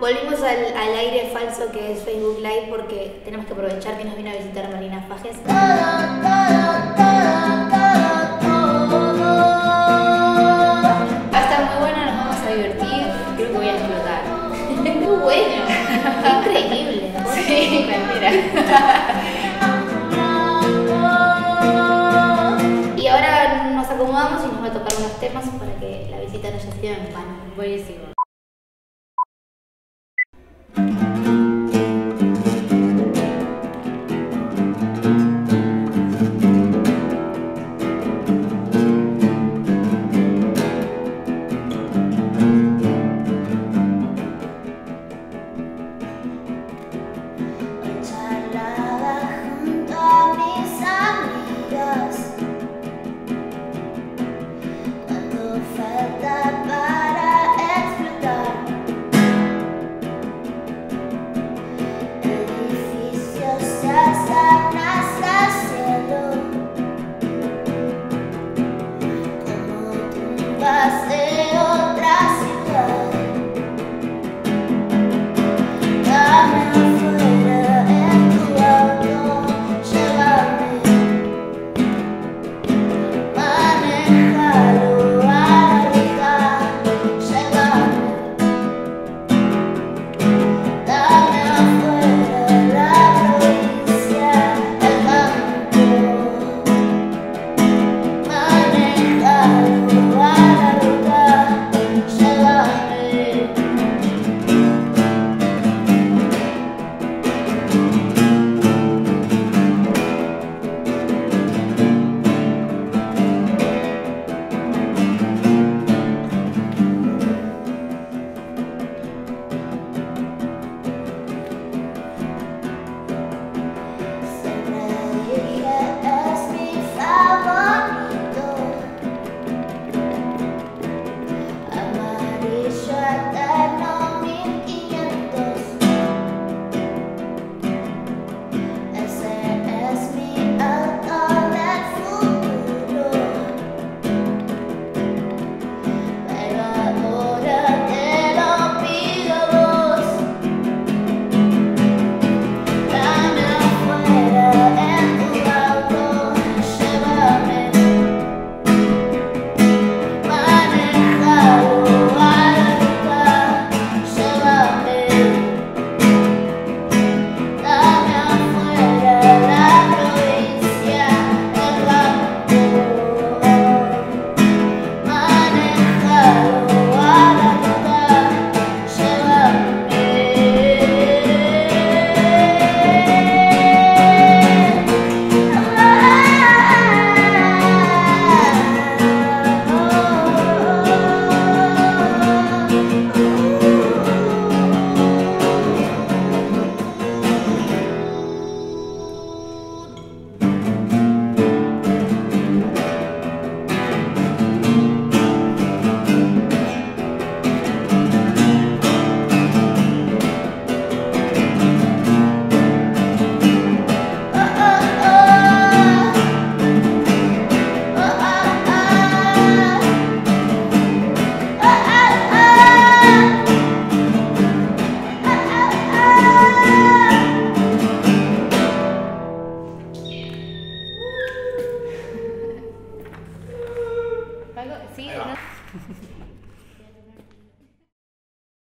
Volvimos al, al aire falso que es Facebook Live porque tenemos que aprovechar que nos vino a visitar Marina Fajes. Va a estar muy bueno, nos vamos a divertir, creo que voy a explotar. Muy bueno, increíble. Sí, mentira. Y ahora nos acomodamos y nos va a tocar unos temas para que la visita no haya sido en vano. Buenísimo. just a